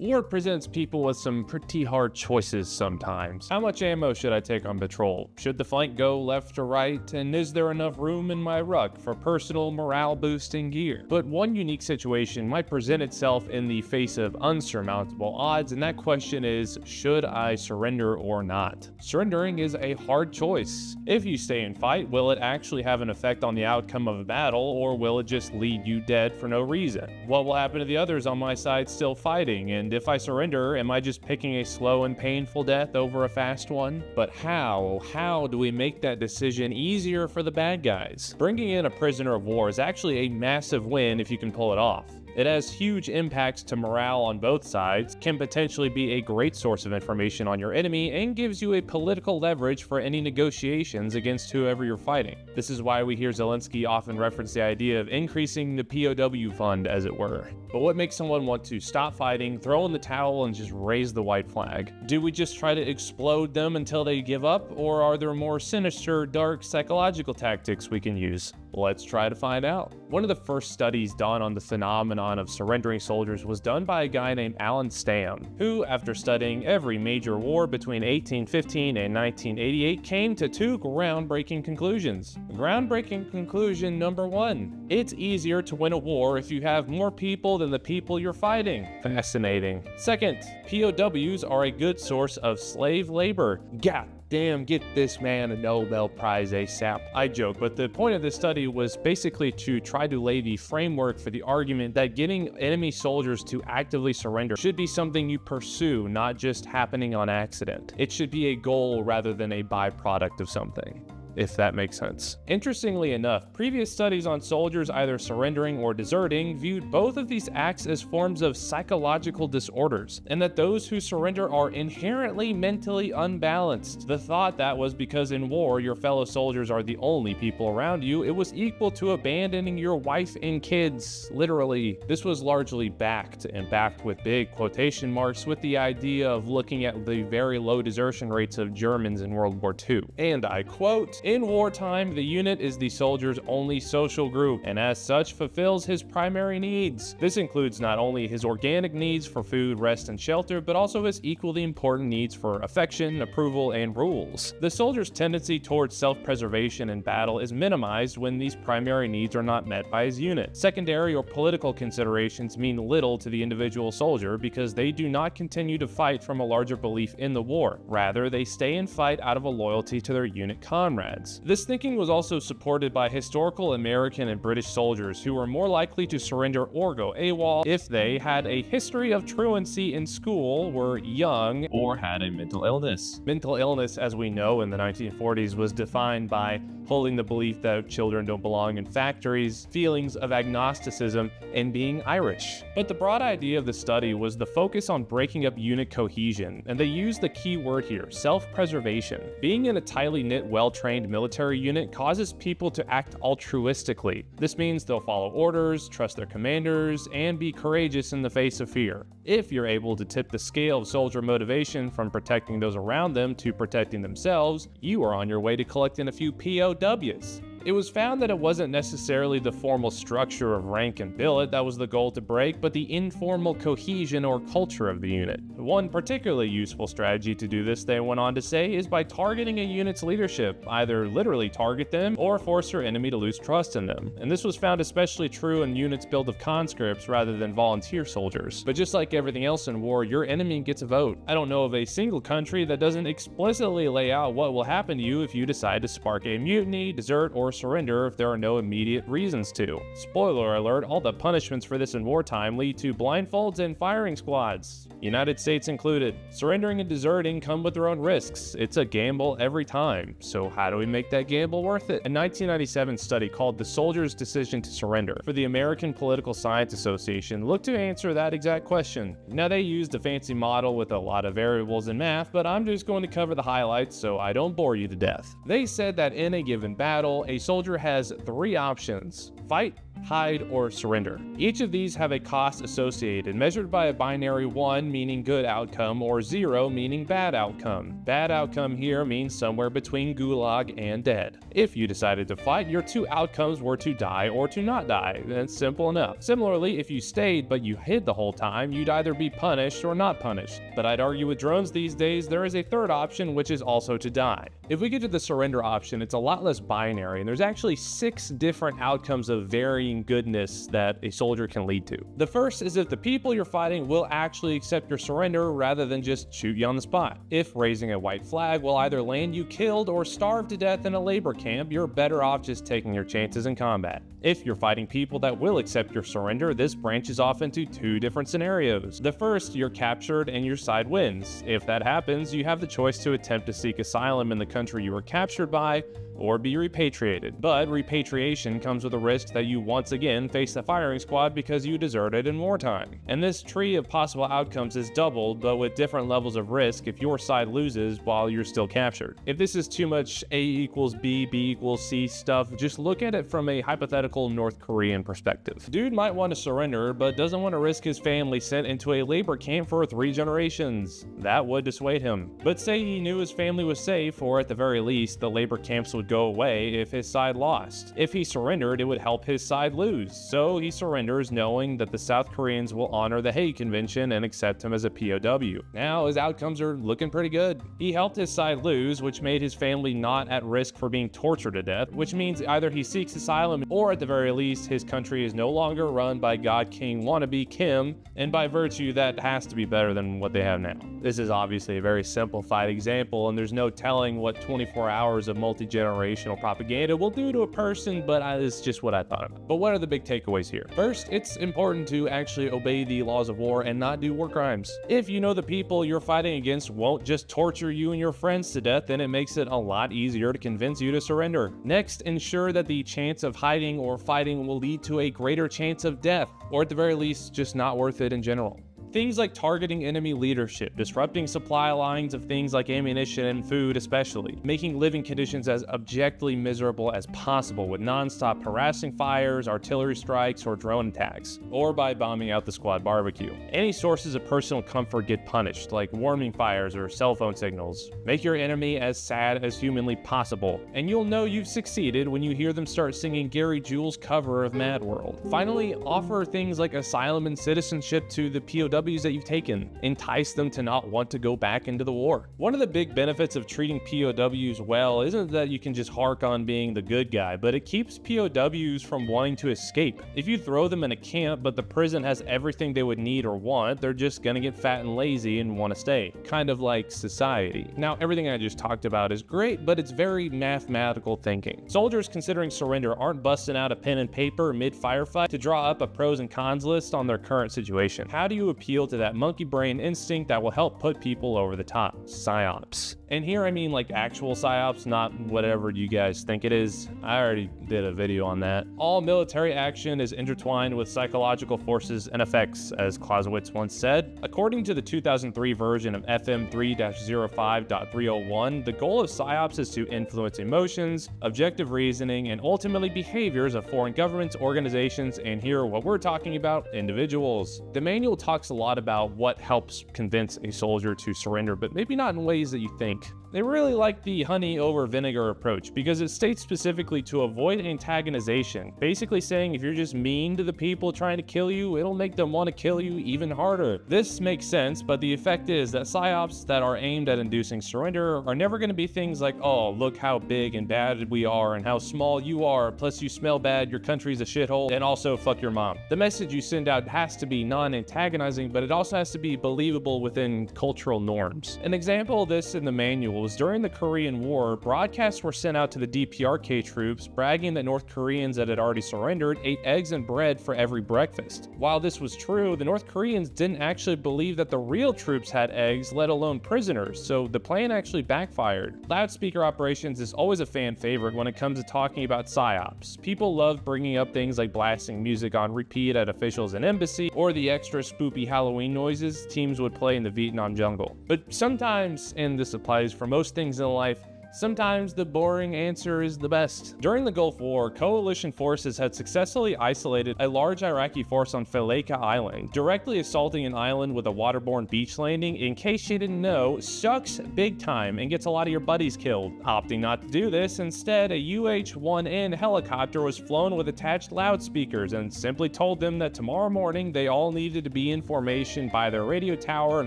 War presents people with some pretty hard choices sometimes. How much ammo should I take on patrol? Should the flank go left or right? And is there enough room in my ruck for personal morale boosting gear? But one unique situation might present itself in the face of unsurmountable odds, and that question is should I surrender or not? Surrendering is a hard choice. If you stay and fight, will it actually have an effect on the outcome of a battle, or will it just lead you dead for no reason? What will happen to the others on my side still fighting? And and if I surrender, am I just picking a slow and painful death over a fast one? But how? How do we make that decision easier for the bad guys? Bringing in a prisoner of war is actually a massive win if you can pull it off. It has huge impacts to morale on both sides, can potentially be a great source of information on your enemy, and gives you a political leverage for any negotiations against whoever you're fighting. This is why we hear Zelensky often reference the idea of increasing the POW fund, as it were. But what makes someone want to stop fighting, throw in the towel, and just raise the white flag? Do we just try to explode them until they give up, or are there more sinister, dark, psychological tactics we can use? Let's try to find out. One of the first studies done on the phenomenon of surrendering soldiers was done by a guy named Allan Stam, who, after studying every major war between 1815 and 1988, came to two groundbreaking conclusions. Groundbreaking conclusion number one it's easier to win a war if you have more people than the people you're fighting. Fascinating. Second, POWs are a good source of slave labor. Gap damn, get this man a Nobel Prize ASAP. I joke, but the point of this study was basically to try to lay the framework for the argument that getting enemy soldiers to actively surrender should be something you pursue, not just happening on accident. It should be a goal rather than a byproduct of something if that makes sense. Interestingly enough, previous studies on soldiers either surrendering or deserting viewed both of these acts as forms of psychological disorders, and that those who surrender are inherently mentally unbalanced. The thought that was because in war your fellow soldiers are the only people around you, it was equal to abandoning your wife and kids, literally. This was largely backed, and backed with big quotation marks, with the idea of looking at the very low desertion rates of Germans in World War II. And I quote, in wartime, the unit is the soldier's only social group, and as such fulfills his primary needs. This includes not only his organic needs for food, rest, and shelter, but also his equally important needs for affection, approval, and rules. The soldier's tendency towards self-preservation in battle is minimized when these primary needs are not met by his unit. Secondary or political considerations mean little to the individual soldier because they do not continue to fight from a larger belief in the war. Rather, they stay and fight out of a loyalty to their unit comrade. This thinking was also supported by historical American and British soldiers who were more likely to surrender or go AWOL if they had a history of truancy in school, were young, or had a mental illness. Mental illness, as we know in the 1940s, was defined by holding the belief that children don't belong in factories, feelings of agnosticism, and being Irish. But the broad idea of the study was the focus on breaking up unit cohesion, and they used the key word here self preservation. Being in a tightly knit, well trained military unit causes people to act altruistically. This means they'll follow orders, trust their commanders, and be courageous in the face of fear. If you're able to tip the scale of soldier motivation from protecting those around them to protecting themselves, you are on your way to collecting a few POWs. It was found that it wasn't necessarily the formal structure of rank and billet that was the goal to break, but the informal cohesion or culture of the unit. One particularly useful strategy to do this, they went on to say, is by targeting a unit's leadership, either literally target them or force your enemy to lose trust in them. And this was found especially true in units built of conscripts rather than volunteer soldiers. But just like everything else in war, your enemy gets a vote. I don't know of a single country that doesn't explicitly lay out what will happen to you if you decide to spark a mutiny, desert, or surrender if there are no immediate reasons to. Spoiler alert, all the punishments for this in wartime lead to blindfolds and firing squads, United States included. Surrendering and deserting come with their own risks. It's a gamble every time. So how do we make that gamble worth it? A 1997 study called The Soldier's Decision to Surrender for the American Political Science Association looked to answer that exact question. Now they used a fancy model with a lot of variables in math, but I'm just going to cover the highlights so I don't bore you to death. They said that in a given battle, a soldier has three options. Fight, hide, or surrender. Each of these have a cost associated, measured by a binary 1 meaning good outcome or 0 meaning bad outcome. Bad outcome here means somewhere between gulag and dead. If you decided to fight, your two outcomes were to die or to not die. That's simple enough. Similarly, if you stayed but you hid the whole time, you'd either be punished or not punished. But I'd argue with drones these days, there is a third option, which is also to die. If we get to the surrender option, it's a lot less binary, and there's actually six different outcomes of varying goodness that a soldier can lead to. The first is if the people you're fighting will actually accept your surrender rather than just shoot you on the spot. If raising a white flag will either land you killed or starve to death in a labor camp, you're better off just taking your chances in combat. If you're fighting people that will accept your surrender, this branches off into two different scenarios. The first, you're captured and your side wins. If that happens, you have the choice to attempt to seek asylum in the country you were captured by, or be repatriated. But repatriation comes with a risk that you once again face the firing squad because you deserted in wartime. And this tree of possible outcomes is doubled, but with different levels of risk if your side loses while you're still captured. If this is too much A equals B, B equals C stuff, just look at it from a hypothetical North Korean perspective. Dude might want to surrender, but doesn't want to risk his family sent into a labor camp for three generations. That would dissuade him. But say he knew his family was safe, or at the very least, the labor camps would go away if his side lost. If he surrendered, it would help his side lose. So he surrenders knowing that the South Koreans will honor the Hague Convention and accept him as a POW. Now his outcomes are looking pretty good. He helped his side lose, which made his family not at risk for being tortured to death, which means either he seeks asylum or at the very least his country is no longer run by God King wannabe Kim, and by virtue that has to be better than what they have now. This is obviously a very simplified example and there's no telling what 24 hours of multi-generational propaganda will do to a person, but it's just what I thought about. But what are the big takeaways here? First, it's important to actually obey the laws of war and not do war crimes. If you know the people you're fighting against won't just torture you and your friends to death, then it makes it a lot easier to convince you to surrender. Next, ensure that the chance of hiding or fighting will lead to a greater chance of death, or at the very least, just not worth it in general. Things like targeting enemy leadership, disrupting supply lines of things like ammunition and food especially, making living conditions as objectively miserable as possible with non-stop harassing fires, artillery strikes, or drone attacks, or by bombing out the squad barbecue. Any sources of personal comfort get punished, like warming fires or cell phone signals. Make your enemy as sad as humanly possible, and you'll know you've succeeded when you hear them start singing Gary Jules' cover of Mad World. Finally, offer things like asylum and citizenship to the POW That you've taken, entice them to not want to go back into the war. One of the big benefits of treating POWs well isn't that you can just hark on being the good guy, but it keeps POWs from wanting to escape. If you throw them in a camp, but the prison has everything they would need or want, they're just gonna get fat and lazy and want to stay. Kind of like society. Now, everything I just talked about is great, but it's very mathematical thinking. Soldiers considering surrender aren't busting out a pen and paper mid firefight to draw up a pros and cons list on their current situation. How do you appeal appeal to that monkey brain instinct that will help put people over the top. PSYOPs. And here I mean like actual PSYOPs, not whatever you guys think it is. I already did a video on that. All military action is intertwined with psychological forces and effects, as Clausewitz once said. According to the 2003 version of FM 3-05.301, the goal of PSYOPs is to influence emotions, objective reasoning, and ultimately behaviors of foreign governments, organizations, and here what we're talking about, individuals. The manual talks a lot about what helps convince a soldier to surrender, but maybe not in ways that you think. They really like the honey over vinegar approach because it states specifically to avoid antagonization, basically saying if you're just mean to the people trying to kill you, it'll make them want to kill you even harder. This makes sense, but the effect is that psyops that are aimed at inducing surrender are never going to be things like, oh, look how big and bad we are and how small you are, plus you smell bad, your country's a shithole, and also fuck your mom. The message you send out has to be non-antagonizing, but it also has to be believable within cultural norms. An example of this in the manual was during the Korean War, broadcasts were sent out to the DPRK troops bragging that North Koreans that had already surrendered ate eggs and bread for every breakfast. While this was true, the North Koreans didn't actually believe that the real troops had eggs, let alone prisoners, so the plan actually backfired. Loudspeaker operations is always a fan favorite when it comes to talking about psyops. People love bringing up things like blasting music on repeat at officials and embassy, or the extra spoopy Halloween noises teams would play in the Vietnam jungle. But sometimes, and this applies for most things in life, Sometimes the boring answer is the best. During the Gulf War, coalition forces had successfully isolated a large Iraqi force on Failaka Island. Directly assaulting an island with a waterborne beach landing, in case you didn't know, sucks big time and gets a lot of your buddies killed. Opting not to do this, instead, a UH-1N helicopter was flown with attached loudspeakers and simply told them that tomorrow morning they all needed to be in formation by their radio tower in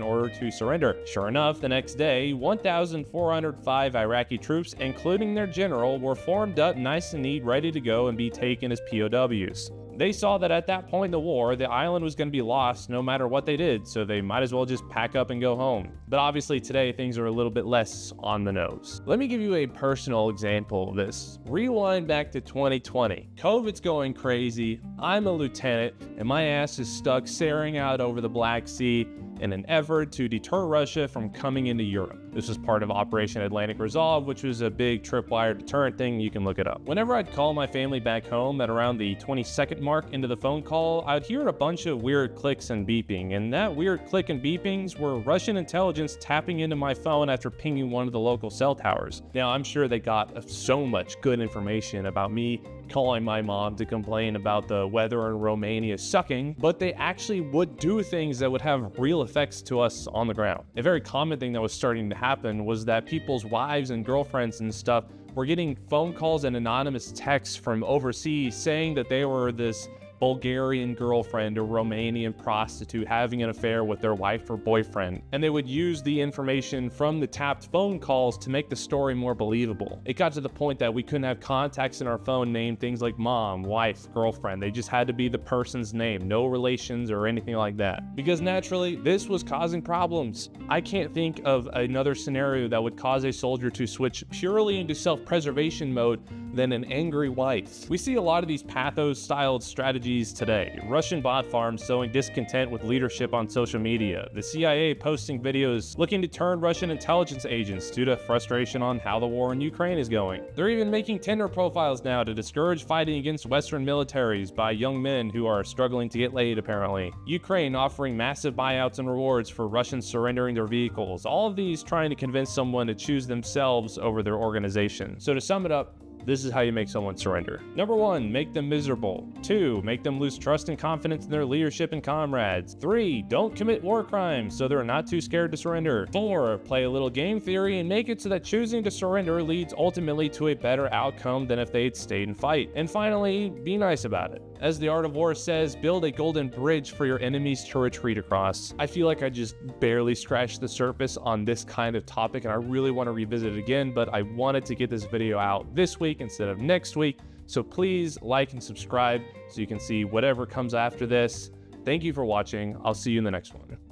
order to surrender. Sure enough, the next day, 1,405 Iraqi troops, including their general, were formed up nice and neat, ready to go and be taken as POWs. They saw that at that point in the war, the island was going to be lost no matter what they did, so they might as well just pack up and go home. But obviously today things are a little bit less on the nose. Let me give you a personal example of this. Rewind back to 2020. COVID's going crazy, I'm a lieutenant, and my ass is stuck staring out over the Black Sea in an effort to deter Russia from coming into Europe. This was part of Operation Atlantic Resolve, which was a big tripwire deterrent thing. You can look it up. Whenever I'd call my family back home at around the 20 second mark into the phone call, I'd hear a bunch of weird clicks and beeping, and that weird click and beepings were Russian intelligence tapping into my phone after pinging one of the local cell towers. Now, I'm sure they got so much good information about me calling my mom to complain about the weather in Romania sucking, but they actually would do things that would have real effects to us on the ground. A very common thing that was starting to happen was that people's wives and girlfriends and stuff were getting phone calls and anonymous texts from overseas saying that they were this Bulgarian girlfriend or Romanian prostitute having an affair with their wife or boyfriend, and they would use the information from the tapped phone calls to make the story more believable. It got to the point that we couldn't have contacts in our phone named things like mom, wife, girlfriend. They just had to be the person's name, no relations or anything like that. Because naturally, this was causing problems. I can't think of another scenario that would cause a soldier to switch purely into self-preservation mode than an angry wife. We see a lot of these pathos-styled strategies today. Russian bot farms sowing discontent with leadership on social media. The CIA posting videos looking to turn Russian intelligence agents due to frustration on how the war in Ukraine is going. They're even making Tinder profiles now to discourage fighting against Western militaries by young men who are struggling to get laid apparently. Ukraine offering massive buyouts and rewards for Russians surrendering their vehicles. All of these trying to convince someone to choose themselves over their organization. So to sum it up, this is how you make someone surrender. Number one, make them miserable. Two, make them lose trust and confidence in their leadership and comrades. Three, don't commit war crimes so they're not too scared to surrender. Four, play a little game theory and make it so that choosing to surrender leads ultimately to a better outcome than if they'd stayed and fight. And finally, be nice about it. As the Art of War says, build a golden bridge for your enemies to retreat across. I feel like I just barely scratched the surface on this kind of topic and I really want to revisit it again, but I wanted to get this video out this week instead of next week. So please like and subscribe so you can see whatever comes after this. Thank you for watching. I'll see you in the next one.